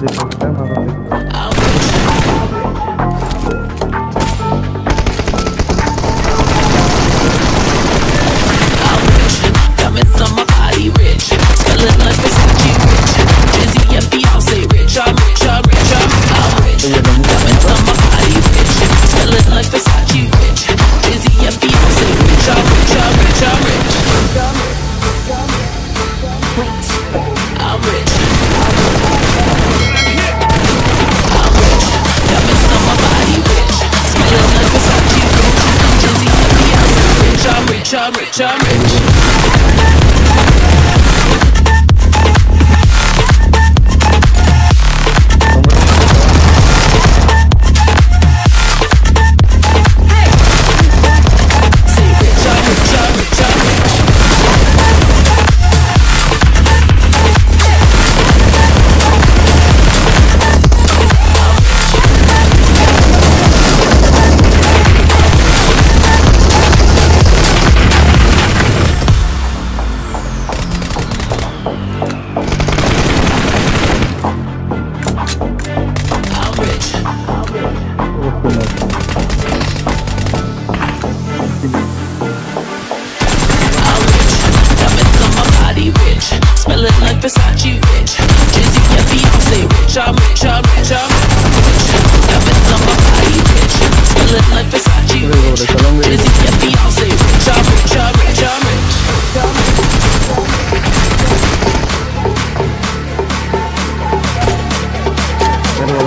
देख सकते हैं rich,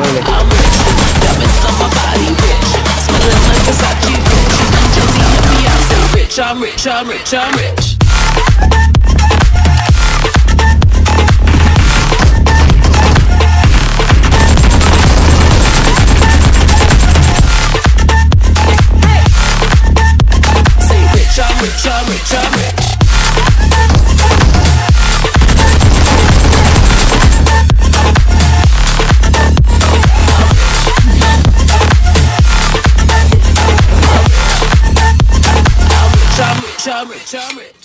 I'm rich, diamonds on my body, rich. Smelling like Beyonce, rich. I'm rich, I'm rich, I'm rich. Say rich, I'm rich, chum it, chum it.